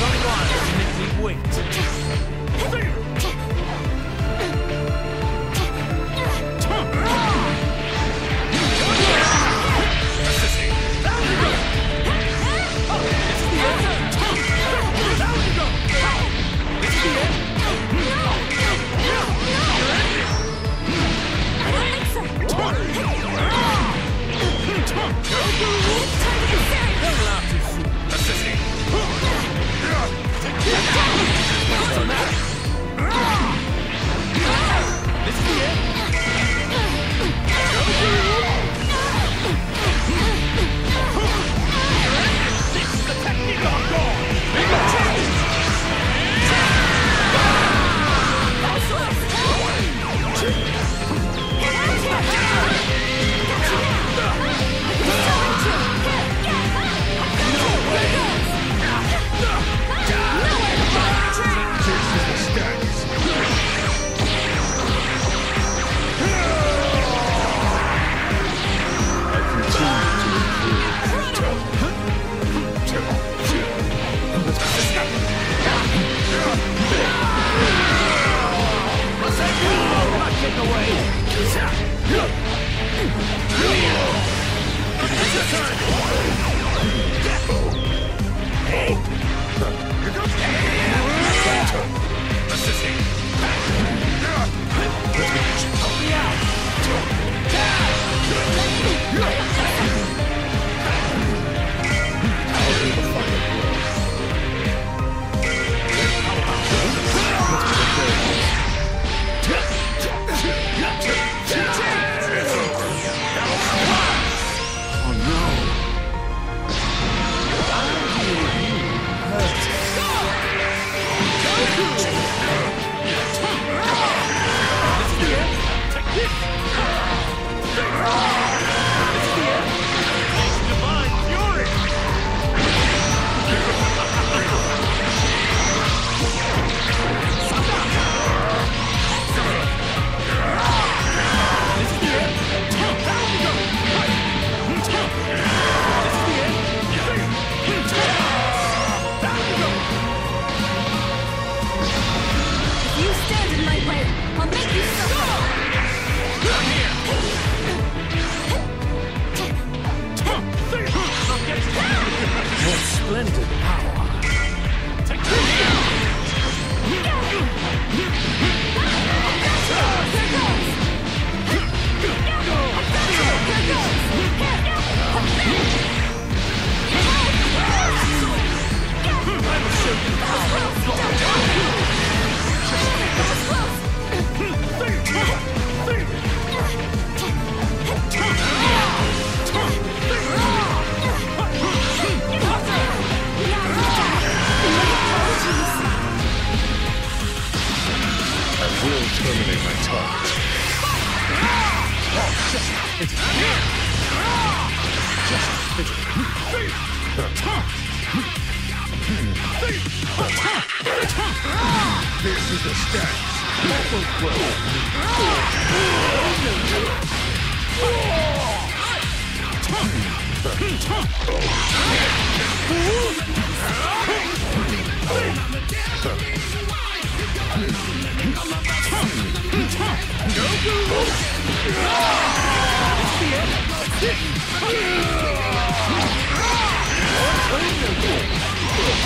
unwise to make me wait.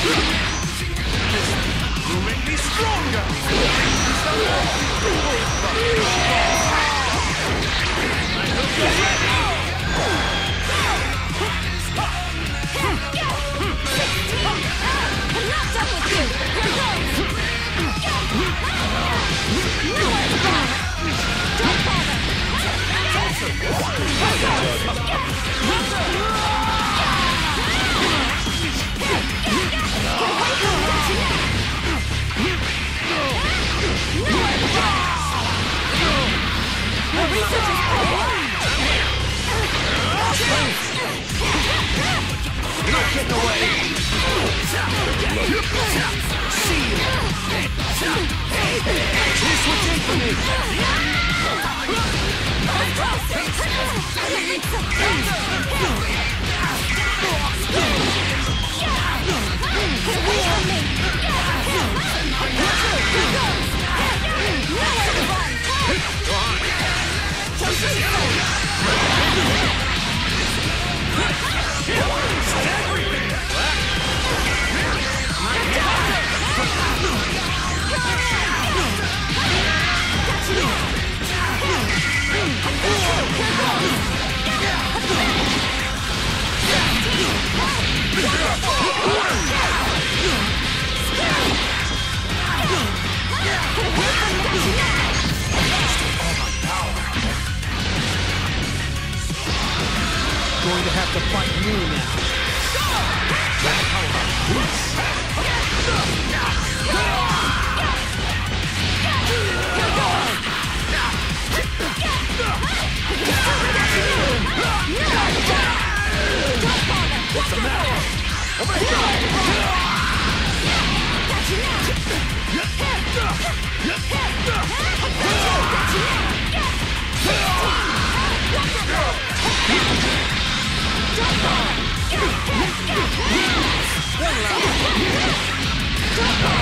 Let's! Yes! getting away. See you. This would take for me. You now. Going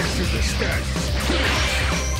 This is the status.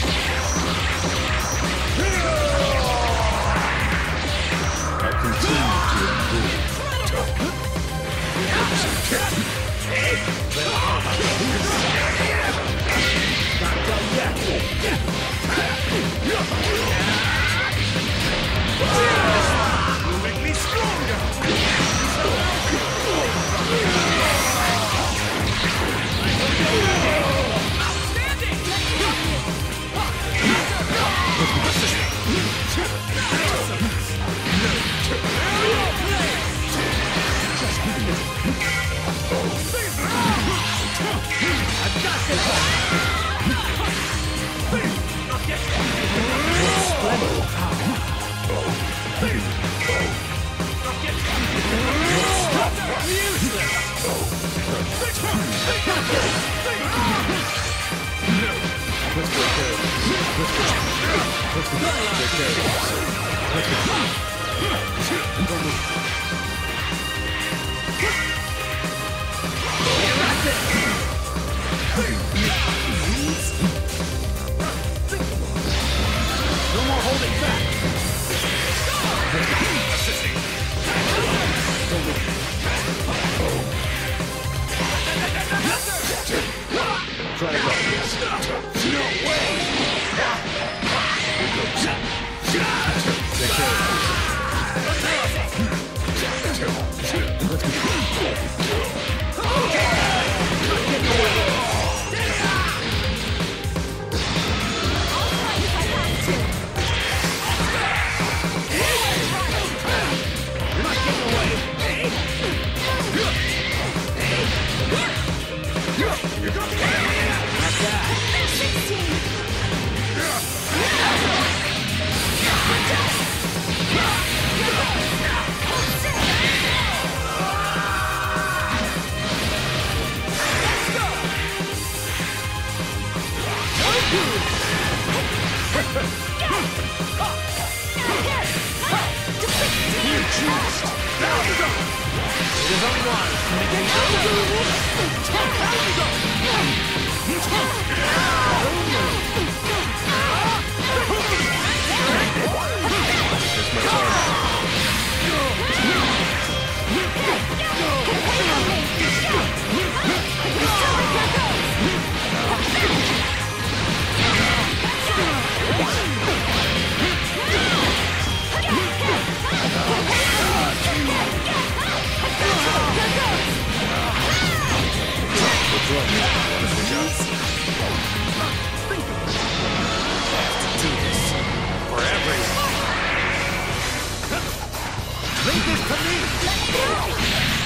to me!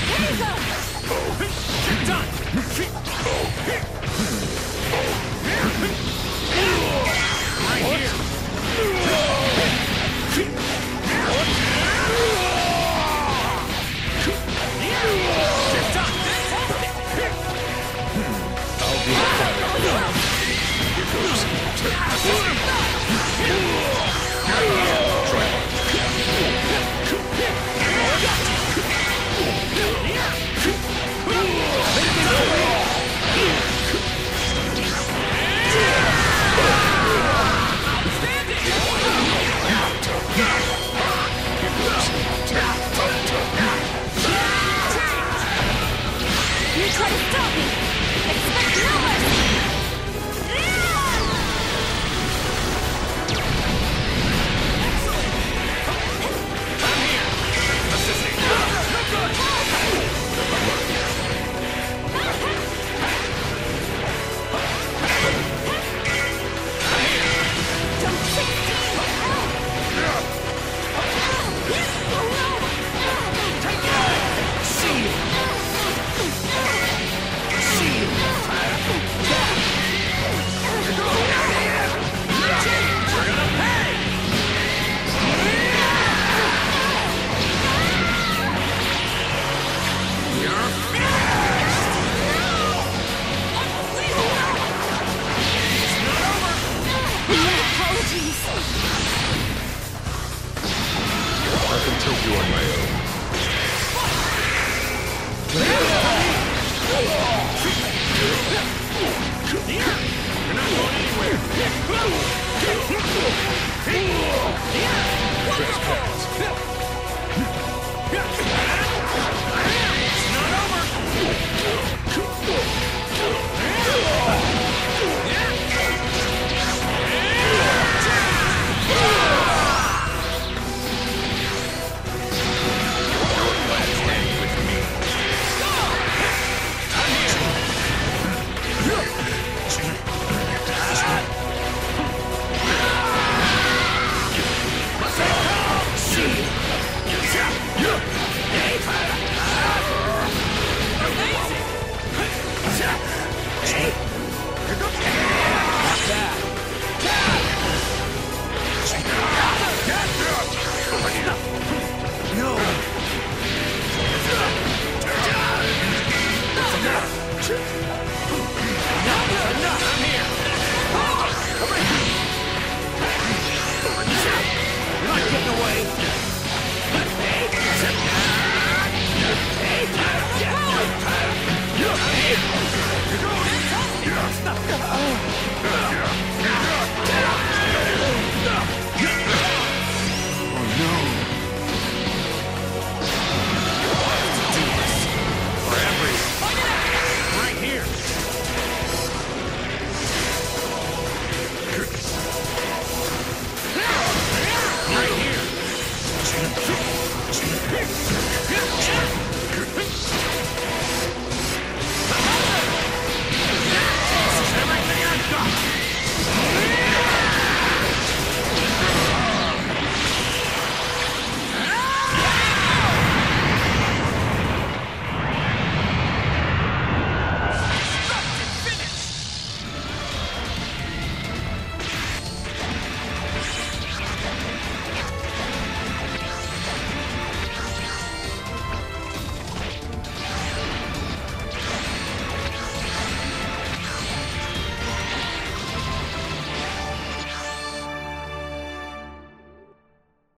Let me go! Done!